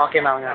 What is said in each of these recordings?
Okay, mga.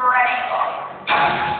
triangle.